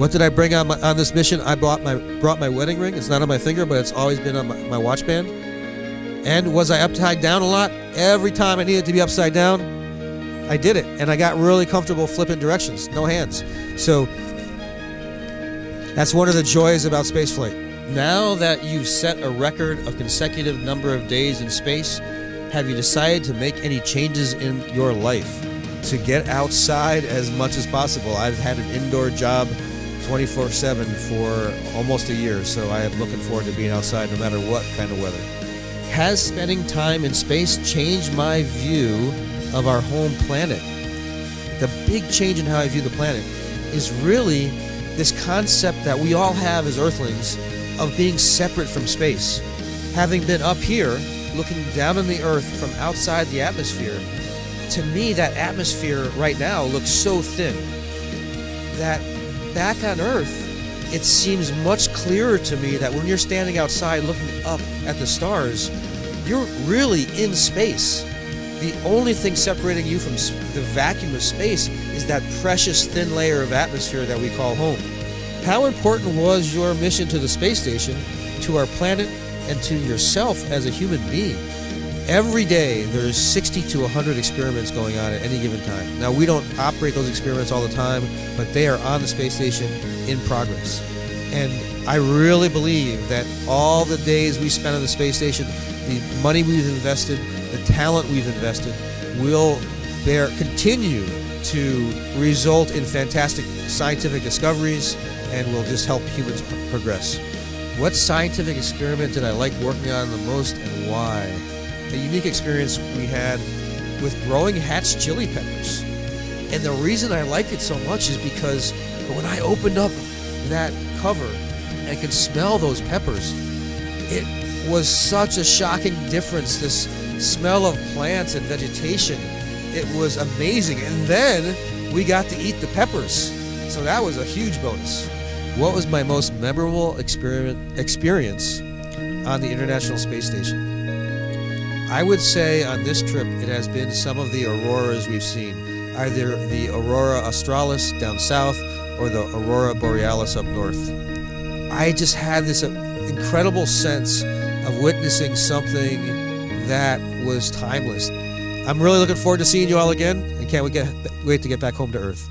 What did I bring on my, on this mission? I brought my brought my wedding ring. It's not on my finger, but it's always been on my, my watch band. And was I upside down a lot? Every time I needed to be upside down, I did it, and I got really comfortable flipping directions, no hands. So that's one of the joys about spaceflight. Now that you've set a record of consecutive number of days in space, have you decided to make any changes in your life to get outside as much as possible? I've had an indoor job 24 7 for almost a year, so I am looking forward to being outside no matter what kind of weather. Has spending time in space changed my view of our home planet? The big change in how I view the planet is really this concept that we all have as Earthlings of being separate from space. Having been up here, looking down on the Earth from outside the atmosphere, to me, that atmosphere right now looks so thin that back on Earth, it seems much clearer to me that when you're standing outside looking up at the stars, you're really in space. The only thing separating you from the vacuum of space is that precious thin layer of atmosphere that we call home. How important was your mission to the space station, to our planet, and to yourself as a human being? Every day, there's 60 to 100 experiments going on at any given time. Now, we don't operate those experiments all the time, but they are on the space station in progress. And I really believe that all the days we spend on the space station, the money we've invested, the talent we've invested, will bear continue to result in fantastic scientific discoveries and will just help humans progress. What scientific experiment did I like working on the most and why? A unique experience we had with growing Hatch chili peppers. And the reason I liked it so much is because when I opened up that cover and could smell those peppers, it was such a shocking difference. This smell of plants and vegetation, it was amazing. And then we got to eat the peppers. So that was a huge bonus. What was my most memorable experiment, experience on the International Space Station? I would say on this trip it has been some of the auroras we've seen, either the aurora australis down south or the aurora borealis up north. I just had this uh, incredible sense of witnessing something that was timeless. I'm really looking forward to seeing you all again and can't wait to get back home to Earth.